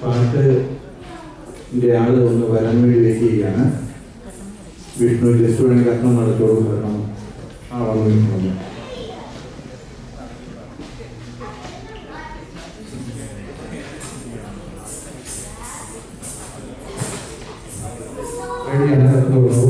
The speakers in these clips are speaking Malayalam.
പാട്ടിന്റെ ആൾ ഒന്ന് വരാൻ വേണ്ടി ചെയ്യുകയാണ്. വിഷ്ണു ജസ്റ്റ് വേണമെങ്കിൽ കഷ്ണം നടത്തോളൂ കാരണം ആ വന്നു നടത്തോളൂ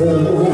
Amém.